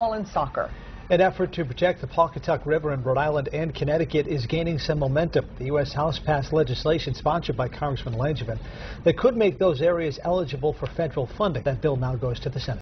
in soccer. An effort to protect the Pawcatuck River in Rhode Island and Connecticut is gaining some momentum. The U.S. House passed legislation sponsored by Congressman Langevin that could make those areas eligible for federal funding. That bill now goes to the Senate.